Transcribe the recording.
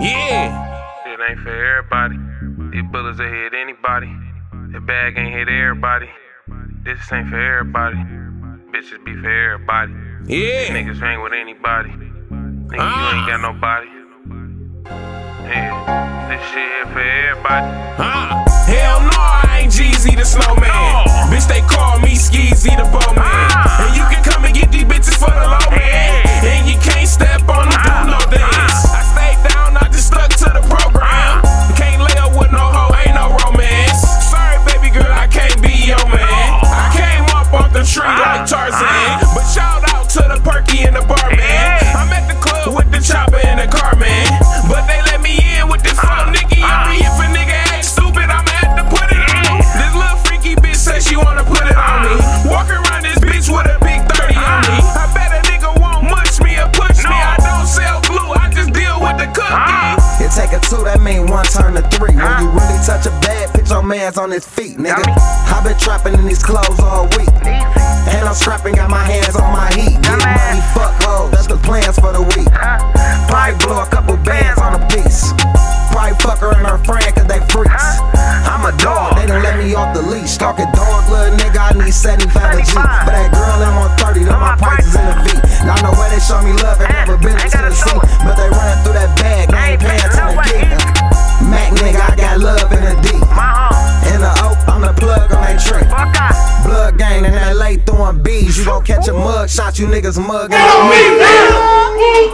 Yeah. It ain't for everybody. These bullets will hit anybody. The bag ain't hit everybody. This ain't for everybody. Bitches be for everybody. Yeah. Niggas ain't with anybody. Nigga, Ah. you ain't got nobody. Yeah, this shit here for everybody. Huh? Cookie. A two, that mean one turn to three. When you really touch a bad, put your man's on his feet, nigga. i been trapping in these clothes all week. And I'm strapping, got my hands on my heat. Get money, fuck hoes, that's the plans for the week. Probably blow a couple bands on a piece. Probably fuck her and her friend, cause they freaks. I'm a dog, they done let me off the leash. Talking dog, little nigga, I need 75 Gon' catch a mug shot, you niggas me.